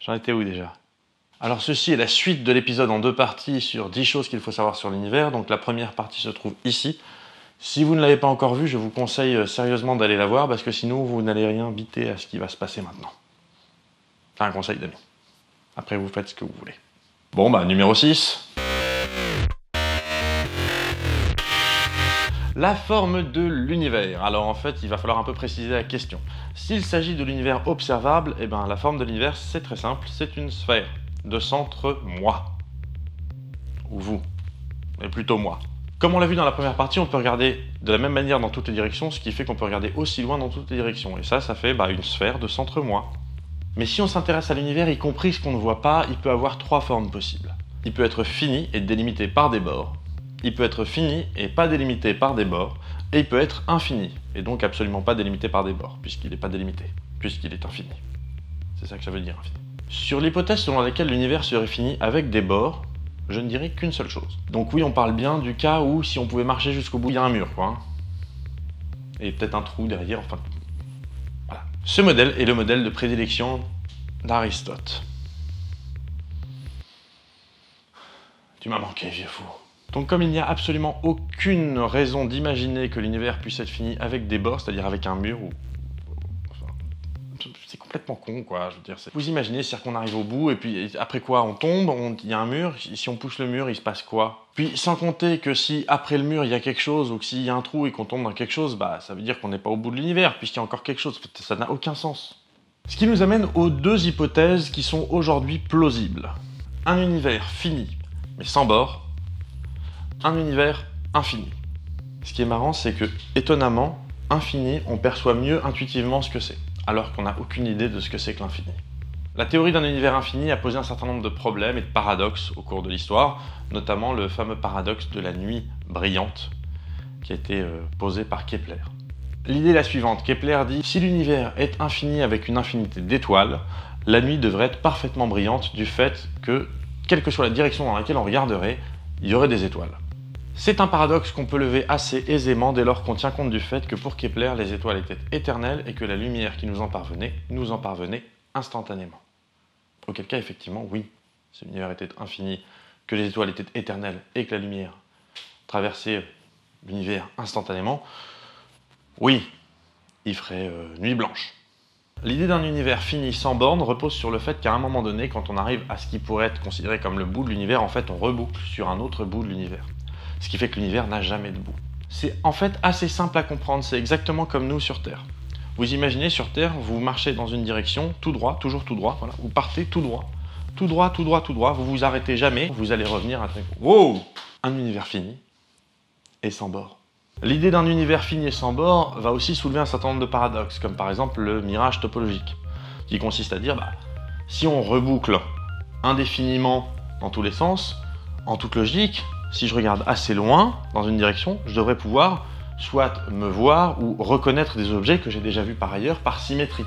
J'en étais où déjà? Alors ceci est la suite de l'épisode en deux parties sur 10 choses qu'il faut savoir sur l'univers. Donc la première partie se trouve ici. Si vous ne l'avez pas encore vue, je vous conseille euh, sérieusement d'aller la voir parce que sinon vous n'allez rien biter à ce qui va se passer maintenant. C'est un conseil d'amis. Après vous faites ce que vous voulez. Bon bah numéro 6. La forme de l'univers. Alors en fait, il va falloir un peu préciser la question. S'il s'agit de l'univers observable, eh ben, la forme de l'univers, c'est très simple, c'est une sphère de centre moi. Ou vous. Mais plutôt moi. Comme on l'a vu dans la première partie, on peut regarder de la même manière dans toutes les directions, ce qui fait qu'on peut regarder aussi loin dans toutes les directions. Et ça, ça fait bah, une sphère de centre moi. Mais si on s'intéresse à l'univers, y compris ce qu'on ne voit pas, il peut avoir trois formes possibles. Il peut être fini et délimité par des bords, il peut être fini et pas délimité par des bords, et il peut être infini, et donc absolument pas délimité par des bords, puisqu'il n'est pas délimité, puisqu'il est infini. C'est ça que ça veut dire, infini. Sur l'hypothèse selon laquelle l'univers serait fini avec des bords, je ne dirais qu'une seule chose. Donc oui, on parle bien du cas où si on pouvait marcher jusqu'au bout, il y a un mur, quoi. Hein. Et peut-être un trou derrière, enfin... Voilà. Ce modèle est le modèle de prédilection d'Aristote. Tu m'as manqué, vieux fou. Donc comme il n'y a absolument aucune raison d'imaginer que l'univers puisse être fini avec des bords, c'est-à-dire avec un mur ou... c'est complètement con, quoi. Je veux dire, vous imaginez, c'est-à-dire qu'on arrive au bout, et puis après quoi, on tombe, il y a un mur, si on pousse le mur, il se passe quoi? Puis sans compter que si après le mur, il y a quelque chose, ou que s'il y a un trou et qu'on tombe dans quelque chose, bah ça veut dire qu'on n'est pas au bout de l'univers, puisqu'il y a encore quelque chose. Ça n'a aucun sens. Ce qui nous amène aux deux hypothèses qui sont aujourd'hui plausibles. Un univers fini, mais sans bords, un univers infini. Ce qui est marrant, c'est que, étonnamment, infini, on perçoit mieux intuitivement ce que c'est, alors qu'on n'a aucune idée de ce que c'est que l'infini. La théorie d'un univers infini a posé un certain nombre de problèmes et de paradoxes au cours de l'histoire, notamment le fameux paradoxe de la nuit brillante, qui a été euh, posé par Kepler. L'idée est la suivante, Kepler dit si l'univers est infini avec une infinité d'étoiles, la nuit devrait être parfaitement brillante du fait que, quelle que soit la direction dans laquelle on regarderait, il y aurait des étoiles. C'est un paradoxe qu'on peut lever assez aisément dès lors qu'on tient compte du fait que pour Kepler, les étoiles étaient éternelles et que la lumière qui nous en parvenait nous en parvenait instantanément. Auquel cas, effectivement, oui, si l'univers était infini, que les étoiles étaient éternelles et que la lumière traversait l'univers instantanément, oui, il ferait euh, nuit blanche. L'idée d'un univers fini sans borne repose sur le fait qu'à un moment donné, quand on arrive à ce qui pourrait être considéré comme le bout de l'univers, en fait on reboucle sur un autre bout de l'univers ce qui fait que l'univers n'a jamais de bout. C'est en fait assez simple à comprendre, c'est exactement comme nous sur Terre. Vous imaginez sur Terre, vous marchez dans une direction, tout droit, toujours tout droit, voilà, vous partez tout droit, tout droit, tout droit, tout droit, vous vous arrêtez jamais, vous allez revenir à très Wow Un univers fini et sans bord. L'idée d'un univers fini et sans bord va aussi soulever un certain nombre de paradoxes, comme par exemple le mirage topologique, qui consiste à dire, bah, si on reboucle indéfiniment dans tous les sens, en toute logique, si je regarde assez loin dans une direction, je devrais pouvoir soit me voir ou reconnaître des objets que j'ai déjà vus par ailleurs par symétrie.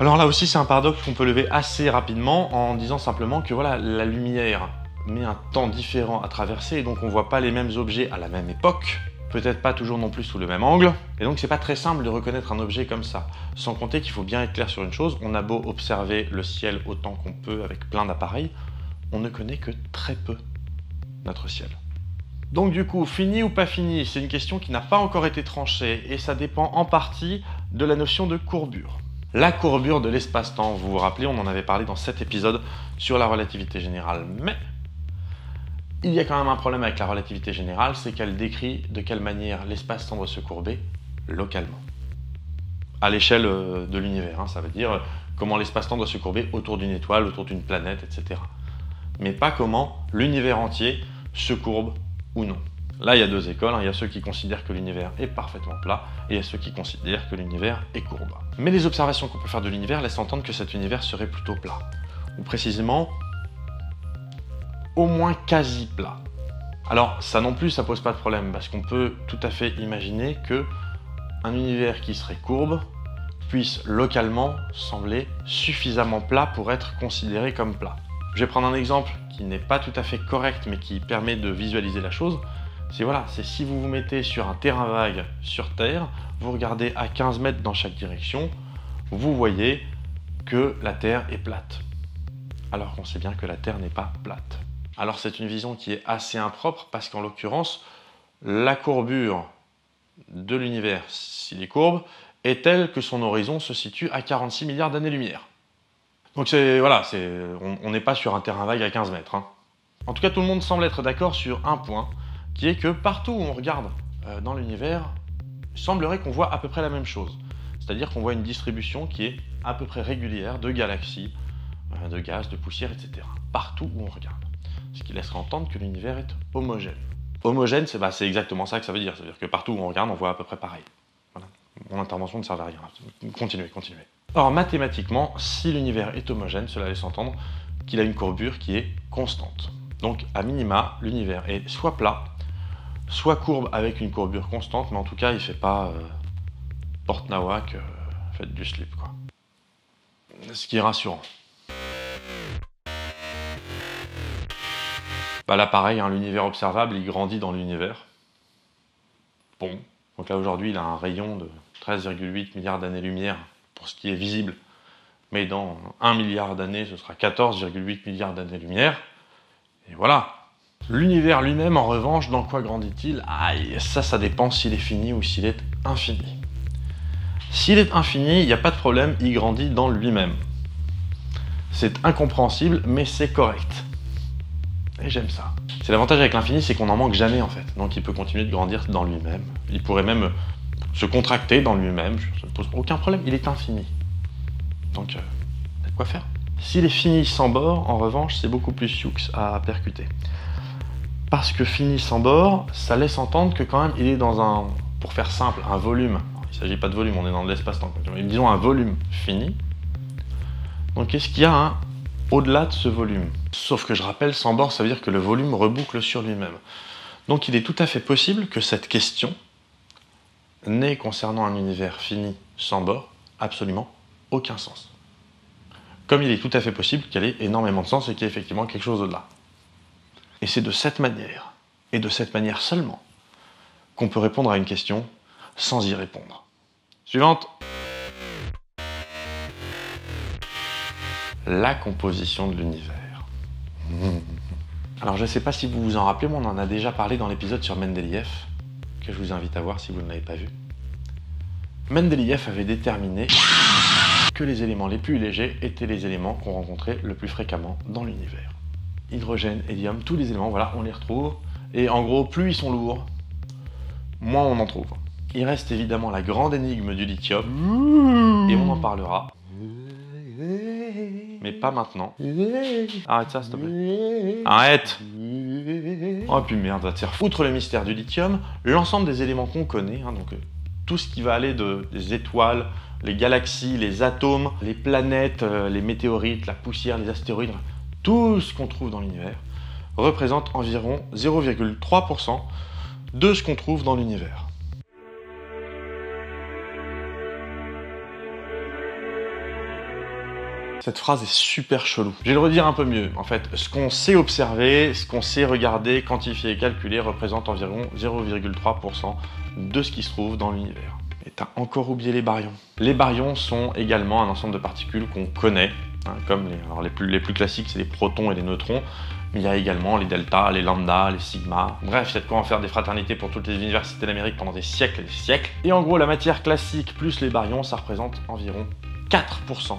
Alors là aussi, c'est un paradoxe qu'on peut lever assez rapidement en disant simplement que voilà, la lumière met un temps différent à traverser et donc on voit pas les mêmes objets à la même époque, peut-être pas toujours non plus sous le même angle, et donc c'est pas très simple de reconnaître un objet comme ça. Sans compter qu'il faut bien être clair sur une chose, on a beau observer le ciel autant qu'on peut avec plein d'appareils, on ne connaît que très peu notre ciel. Donc du coup, fini ou pas fini, c'est une question qui n'a pas encore été tranchée et ça dépend en partie de la notion de courbure. La courbure de l'espace-temps, vous vous rappelez, on en avait parlé dans cet épisode sur la relativité générale, mais il y a quand même un problème avec la relativité générale, c'est qu'elle décrit de quelle manière l'espace-temps doit se courber localement. À l'échelle euh, de l'univers, hein, ça veut dire comment l'espace-temps doit se courber autour d'une étoile, autour d'une planète, etc. Mais pas comment l'univers entier se courbe ou non. Là, il y a deux écoles. Hein. Il y a ceux qui considèrent que l'univers est parfaitement plat et il y a ceux qui considèrent que l'univers est courbe. Mais les observations qu'on peut faire de l'univers laissent entendre que cet univers serait plutôt plat. Ou précisément, au moins quasi plat. Alors, ça non plus, ça pose pas de problème parce qu'on peut tout à fait imaginer que un univers qui serait courbe puisse localement sembler suffisamment plat pour être considéré comme plat. Je vais prendre un exemple qui n'est pas tout à fait correct mais qui permet de visualiser la chose. C'est voilà, c'est si vous vous mettez sur un terrain vague sur Terre, vous regardez à 15 mètres dans chaque direction, vous voyez que la Terre est plate. Alors qu'on sait bien que la Terre n'est pas plate. Alors c'est une vision qui est assez impropre parce qu'en l'occurrence, la courbure de l'univers, s'il est courbe, est telle que son horizon se situe à 46 milliards d'années-lumière. Donc c'est voilà, on n'est pas sur un terrain vague à 15 mètres. Hein. En tout cas, tout le monde semble être d'accord sur un point, qui est que partout où on regarde euh, dans l'univers, il semblerait qu'on voit à peu près la même chose. C'est-à-dire qu'on voit une distribution qui est à peu près régulière de galaxies, euh, de gaz, de poussière, etc. Partout où on regarde. Ce qui laisserait entendre que l'univers est homogène. Homogène, c'est bah, exactement ça que ça veut dire. C'est-à-dire que partout où on regarde, on voit à peu près pareil. Mon intervention ne sert à rien. Continuez, continuez. Or, mathématiquement, si l'univers est homogène, cela laisse entendre qu'il a une courbure qui est constante. Donc, à minima, l'univers est soit plat, soit courbe avec une courbure constante, mais en tout cas, il ne fait pas euh, porte nawak, euh, faites du slip, quoi. Ce qui est rassurant. Bah là, pareil, hein, l'univers observable, il grandit dans l'univers. Bon, donc là, aujourd'hui, il a un rayon de 13,8 milliards d'années-lumière pour ce qui est visible. Mais dans 1 milliard d'années, ce sera 14,8 milliards d'années-lumière. Et voilà. L'univers lui-même, en revanche, dans quoi grandit-il? Aïe, ça, ça dépend s'il est fini ou s'il est infini. S'il est infini, il n'y a pas de problème, il grandit dans lui-même. C'est incompréhensible, mais c'est correct. Et j'aime ça. C'est l'avantage avec l'infini, c'est qu'on n'en manque jamais en fait. Donc il peut continuer de grandir dans lui-même. Il pourrait même se contracter dans lui-même, ça ne pose aucun problème, il est infini. Donc, il y a de quoi faire. S'il est fini sans bord, en revanche, c'est beaucoup plus sioux à percuter. Parce que fini sans bord, ça laisse entendre que quand même il est dans un, pour faire simple, un volume. Il ne s'agit pas de volume, on est dans l'espace-temps. Disons un volume fini. Donc qu'est-ce qu'il y a hein, au-delà de ce volume? Sauf que je rappelle, sans bord, ça veut dire que le volume reboucle sur lui-même. Donc il est tout à fait possible que cette question n'ait concernant un univers fini sans bord absolument aucun sens. Comme il est tout à fait possible qu'elle ait énormément de sens et qu'il y ait effectivement quelque chose au-delà. Et c'est de cette manière, et de cette manière seulement, qu'on peut répondre à une question sans y répondre. Suivante. La composition de l'univers. Alors je ne sais pas si vous vous en rappelez, mais on en a déjà parlé dans l'épisode sur Mendeleïev, que je vous invite à voir si vous ne l'avez pas vu. Mendeleïev avait déterminé que les éléments les plus légers étaient les éléments qu'on rencontrait le plus fréquemment dans l'univers. Hydrogène, hélium, tous les éléments, voilà, on les retrouve. Et en gros, plus ils sont lourds, moins on en trouve. Il reste évidemment la grande énigme du lithium, et on en parlera. Mais pas maintenant. Arrête ça, s'il te plaît. Arrête Oh, puis merde, va foutre le mystère du lithium, l'ensemble des éléments qu'on connaît, hein, donc euh, tout ce qui va aller de, des étoiles, les galaxies, les atomes, les planètes, euh, les météorites, la poussière, les astéroïdes, tout ce qu'on trouve dans l'univers, représente environ 0,3% de ce qu'on trouve dans l'univers. Cette phrase est super chelou. Je vais le redire un peu mieux. En fait, ce qu'on sait observer, ce qu'on sait regarder, quantifier et calculer représente environ 0,3% de ce qui se trouve dans l'univers. Et t'as encore oublié les baryons. Les baryons sont également un ensemble de particules qu'on connaît, hein, comme les, alors les, plus, classiques, c'est les protons et les neutrons, il y a également les deltas, les lambda, les sigma. Bref, il y a de quoi en faire des fraternités pour toutes les universités d'Amérique pendant des siècles et des siècles. Et en gros, la matière classique plus les baryons, ça représente environ 4%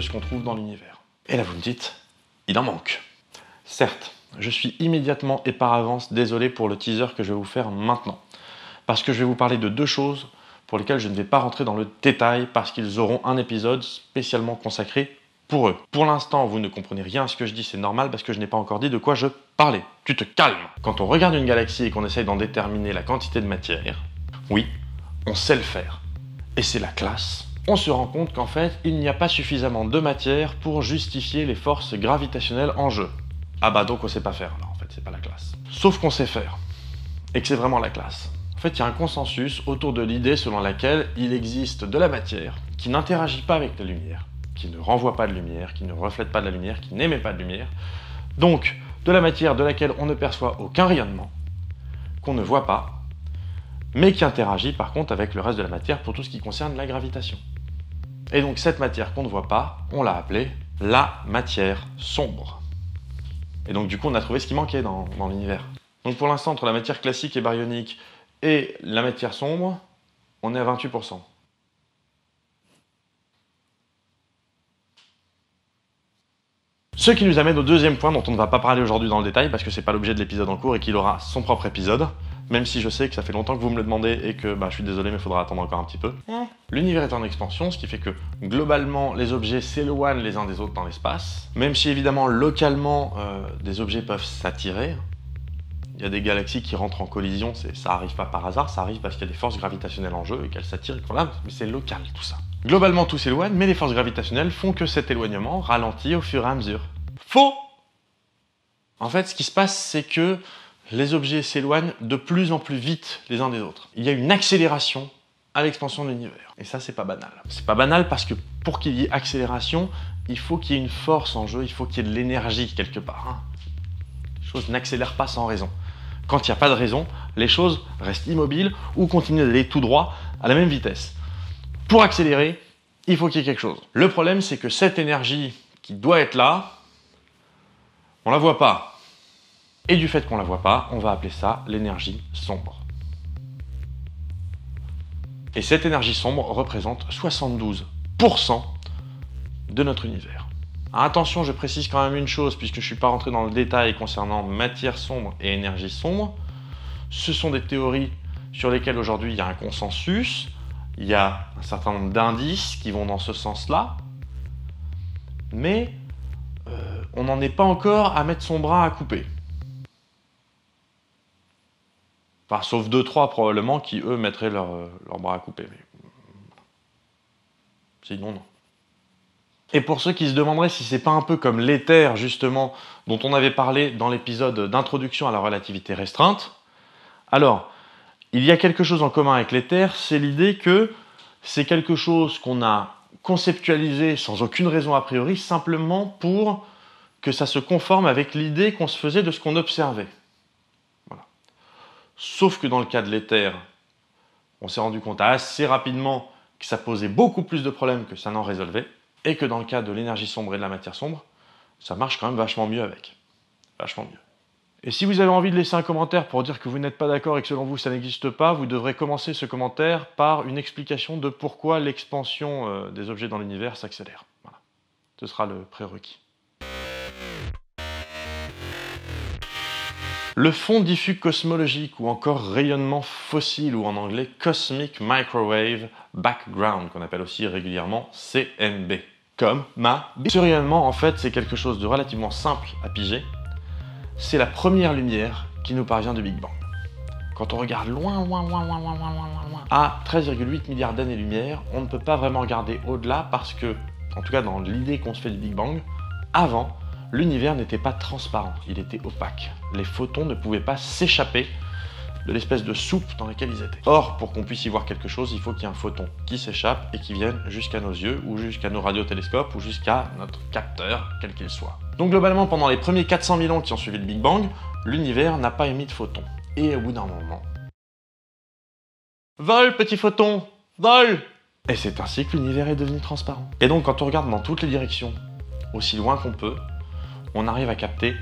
ce qu'on trouve dans l'univers. Et là, vous me dites, il en manque. Certes, je suis immédiatement et par avance désolé pour le teaser que je vais vous faire maintenant. Parce que je vais vous parler de deux choses pour lesquelles je ne vais pas rentrer dans le détail parce qu'ils auront un épisode spécialement consacré pour eux. Pour l'instant, vous ne comprenez rien à ce que je dis, c'est normal parce que je n'ai pas encore dit de quoi je parlais. Tu te calmes. Quand on regarde une galaxie et qu'on essaye d'en déterminer la quantité de matière, oui, on sait le faire. Et c'est la classe on se rend compte qu'en fait, il n'y a pas suffisamment de matière pour justifier les forces gravitationnelles en jeu. Ah bah donc on sait pas faire, non, en fait c'est pas la classe. Sauf qu'on sait faire, et que c'est vraiment la classe. En fait, il y a un consensus autour de l'idée selon laquelle il existe de la matière qui n'interagit pas avec la lumière, qui ne renvoie pas de lumière, qui ne reflète pas de lumière, qui n'émet pas de lumière. Donc, de la matière de laquelle on ne perçoit aucun rayonnement, qu'on ne voit pas, mais qui interagit par contre avec le reste de la matière pour tout ce qui concerne la gravitation. Et donc cette matière qu'on ne voit pas, on l'a appelée la matière sombre. Et donc du coup, on a trouvé ce qui manquait dans, l'univers. Donc pour l'instant, entre la matière classique et baryonique et la matière sombre, on est à 28%. Ce qui nous amène au deuxième point dont on ne va pas parler aujourd'hui dans le détail parce que c'est pas l'objet de l'épisode en cours et qu'il aura son propre épisode. Même si je sais que ça fait longtemps que vous me le demandez et que bah, je suis désolé mais il faudra attendre encore un petit peu. L'univers est en expansion, ce qui fait que globalement les objets s'éloignent les uns des autres dans l'espace. Même si évidemment localement euh, des objets peuvent s'attirer. Il y a des galaxies qui rentrent en collision, ça arrive pas par hasard, ça arrive parce qu'il y a des forces gravitationnelles en jeu et qu'elles s'attirent, voilà, mais c'est local tout ça. Globalement, tout s'éloigne, mais les forces gravitationnelles font que cet éloignement ralentit au fur et à mesure. Faux En fait, ce qui se passe, c'est que les objets s'éloignent de plus en plus vite les uns des autres. Il y a une accélération à l'expansion de l'univers. Et ça, c'est pas banal. C'est pas banal parce que pour qu'il y ait accélération, il faut qu'il y ait une force en jeu, il faut qu'il y ait de l'énergie quelque part. Hein. Les choses n'accélèrent pas sans raison. Quand il n'y a pas de raison, les choses restent immobiles ou continuent d'aller tout droit à la même vitesse. Pour accélérer, il faut qu'il y ait quelque chose. Le problème, c'est que cette énergie qui doit être là, on la voit pas. Et du fait qu'on la voit pas, on va appeler ça l'énergie sombre. Et cette énergie sombre représente 72% de notre univers. attention, je précise quand même une chose, puisque je ne suis pas rentré dans le détail concernant matière sombre et énergie sombre. Ce sont des théories sur lesquelles aujourd'hui il y a un consensus il y a un certain nombre d'indices qui vont dans ce sens-là, mais euh, on n'en est pas encore à mettre son bras à couper. Enfin, sauf deux, trois probablement qui, eux, mettraient leur, bras à couper. Sinon, non. Et pour ceux qui se demanderaient si c'est pas un peu comme l'éther, justement, dont on avait parlé dans l'épisode d'introduction à la relativité restreinte, alors, il y a quelque chose en commun avec l'éther, c'est l'idée que c'est quelque chose qu'on a conceptualisé sans aucune raison a priori, simplement pour que ça se conforme avec l'idée qu'on se faisait de ce qu'on observait. Sauf que dans le cas de l'éther, on s'est rendu compte assez rapidement que ça posait beaucoup plus de problèmes que ça n'en résolvait, et que dans le cas de l'énergie sombre et de la matière sombre, ça marche quand même vachement mieux avec. Vachement mieux. Et si vous avez envie de laisser un commentaire pour dire que vous n'êtes pas d'accord et que selon vous ça n'existe pas, vous devrez commencer ce commentaire par une explication de pourquoi l'expansion euh, des objets dans l'univers s'accélère. Voilà. Ce sera le prérequis. Le fond diffus cosmologique ou encore rayonnement fossile ou en anglais Cosmic Microwave Background qu'on appelle aussi régulièrement CMB. Comme ma... Ce rayonnement en fait c'est quelque chose de relativement simple à piger c'est la première lumière qui nous parvient du Big Bang. Quand on regarde loin, loin, loin, loin, loin, loin, loin, loin, à 13,8 milliards d'années-lumière, on ne peut pas vraiment regarder au-delà parce que, en tout cas dans l'idée qu'on se fait du Big Bang, avant, l'univers n'était pas transparent, il était opaque. Les photons ne pouvaient pas s'échapper de l'espèce de soupe dans laquelle ils étaient. Or, pour qu'on puisse y voir quelque chose, il faut qu'il y ait un photon qui s'échappe et qui vienne jusqu'à nos yeux, ou jusqu'à nos radiotélescopes, ou jusqu'à notre capteur, quel qu'il soit. Donc globalement, pendant les premiers 400 000 ans qui ont suivi le Big Bang, l'univers n'a pas émis de photons. Et au bout d'un moment... Vol, petit photon Vol Et c'est ainsi que l'univers est devenu transparent. Et donc quand on regarde dans toutes les directions, aussi loin qu'on peut, on arrive à capter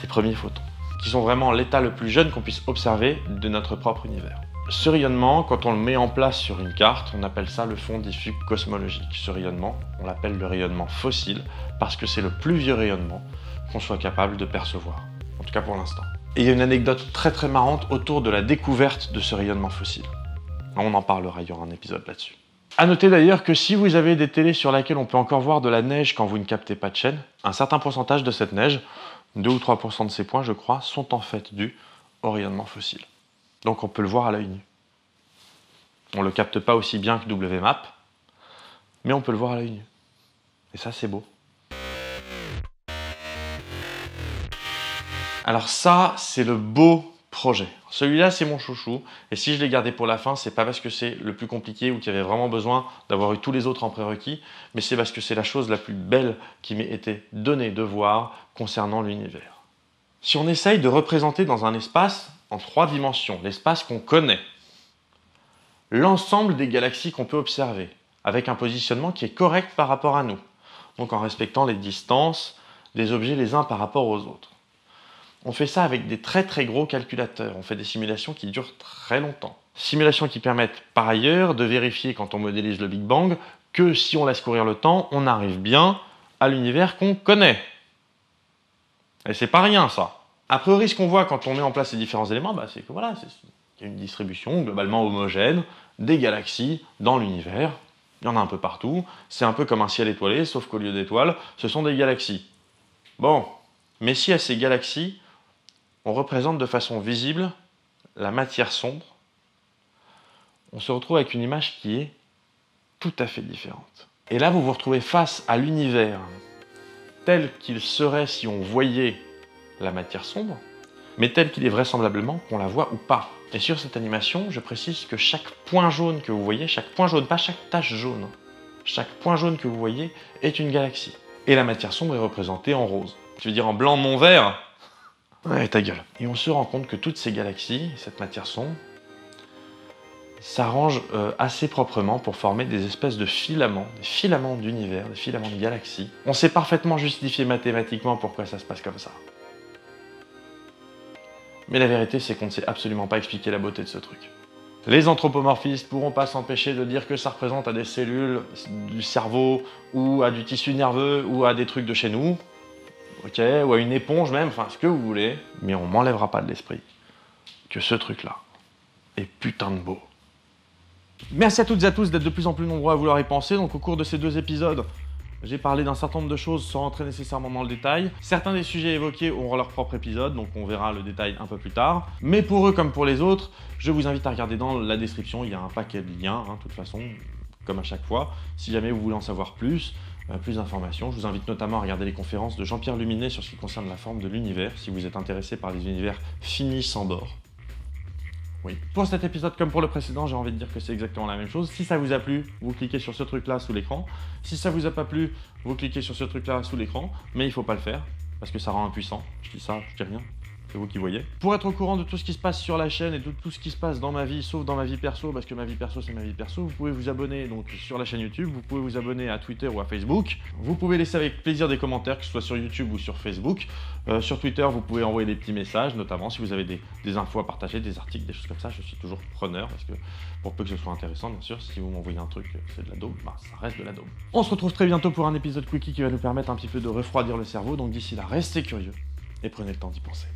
ces premiers photons, qui sont vraiment l'état le plus jeune qu'on puisse observer de notre propre univers. Ce rayonnement, quand on le met en place sur une carte, on appelle ça le fond diffus cosmologique. Ce rayonnement, on l'appelle le rayonnement fossile parce que c'est le plus vieux rayonnement qu'on soit capable de percevoir, en tout cas pour l'instant. Et il y a une anecdote très très marrante autour de la découverte de ce rayonnement fossile. On en parlera, il y aura un épisode là-dessus. A noter d'ailleurs que si vous avez des télés sur lesquelles on peut encore voir de la neige quand vous ne captez pas de chaîne, un certain pourcentage de cette neige, 2 ou 3% de ces points je crois, sont en fait dus au rayonnement fossile. Donc on peut le voir à l'œil nu. On ne le capte pas aussi bien que WMAP, mais on peut le voir à l'œil nu. Et ça, c'est beau. Alors ça, c'est le beau projet. Celui-là, c'est mon chouchou. Et si je l'ai gardé pour la fin, c'est pas parce que c'est le plus compliqué ou qu'il y avait vraiment besoin d'avoir eu tous les autres en prérequis, mais c'est parce que c'est la chose la plus belle qui m'ait été donnée de voir concernant l'univers. Si on essaye de représenter dans un espace en trois dimensions, l'espace qu'on connaît, l'ensemble des galaxies qu'on peut observer, avec un positionnement qui est correct par rapport à nous. Donc en respectant les distances des objets les uns par rapport aux autres. On fait ça avec des très très gros calculateurs. On fait des simulations qui durent très longtemps. Simulations qui permettent par ailleurs de vérifier quand on modélise le Big Bang que si on laisse courir le temps, on arrive bien à l'univers qu'on connaît. Et c'est pas rien ça. A priori, ce qu'on voit quand on met en place ces différents éléments, bah, c'est que voilà, il y a une distribution globalement homogène des galaxies dans l'univers. Il y en a un peu partout. C'est un peu comme un ciel étoilé, sauf qu'au lieu d'étoiles, ce sont des galaxies. Bon, mais si à ces galaxies, on représente de façon visible la matière sombre, on se retrouve avec une image qui est tout à fait différente. Et là, vous vous retrouvez face à l'univers tel qu'il serait si on voyait la matière sombre, mais tel qu'il est vraisemblablement qu'on la voit ou pas. Et sur cette animation, je précise que chaque point jaune que vous voyez, chaque point jaune, pas chaque tache jaune, chaque point jaune que vous voyez est une galaxie. Et la matière sombre est représentée en rose. Tu veux dire en blanc, mon vert? Ouais, ta gueule. Et on se rend compte que toutes ces galaxies, cette matière sombre, s'arrangent euh, assez proprement pour former des espèces de filaments, des filaments d'univers, des filaments de galaxies. On sait parfaitement justifier mathématiquement pourquoi ça se passe comme ça. Mais la vérité, c'est qu'on ne sait absolument pas expliquer la beauté de ce truc. Les anthropomorphistes pourront pas s'empêcher de dire que ça représente à des cellules du cerveau, ou à du tissu nerveux, ou à des trucs de chez nous, ok, ou à une éponge même, enfin ce que vous voulez, mais on m'enlèvera pas de l'esprit que ce truc-là est putain de beau. Merci à toutes et à tous d'être de plus en plus nombreux à vouloir y penser. Donc au cours de ces deux épisodes, j'ai parlé d'un certain nombre de choses sans rentrer nécessairement dans le détail. Certains des sujets évoqués auront leur propre épisode, donc on verra le détail un peu plus tard. Mais pour eux comme pour les autres, je vous invite à regarder dans la description, il y a un paquet de liens, hein, de toute façon, comme à chaque fois. Si jamais vous voulez en savoir plus, plus d'informations, je vous invite notamment à regarder les conférences de Jean-Pierre Luminet sur ce qui concerne la forme de l'univers, si vous êtes intéressé par les univers finis sans bord. Oui. Pour cet épisode, comme pour le précédent, j'ai envie de dire que c'est exactement la même chose. Si ça vous a plu, vous cliquez sur ce truc-là sous l'écran. Si ça vous a pas plu, vous cliquez sur ce truc-là sous l'écran. Mais il faut pas le faire, parce que ça rend impuissant. Je dis ça, je dis rien c'est vous qui voyez. Pour être au courant de tout ce qui se passe sur la chaîne et de tout ce qui se passe dans ma vie, sauf dans ma vie perso, parce que ma vie perso c'est ma vie perso, vous pouvez vous abonner donc sur la chaîne YouTube, vous pouvez vous abonner à Twitter ou à Facebook. Vous pouvez laisser avec plaisir des commentaires, que ce soit sur YouTube ou sur Facebook. Euh, sur Twitter, vous pouvez envoyer des petits messages, notamment si vous avez des, infos à partager, des articles, des choses comme ça. Je suis toujours preneur parce que pour peu que ce soit intéressant, bien sûr, si vous m'envoyez un truc, c'est de la daube, bah, ça reste de la daube. On se retrouve très bientôt pour un épisode quickie qui va nous permettre un petit peu de refroidir le cerveau. Donc d'ici là, restez curieux et prenez le temps d'y penser.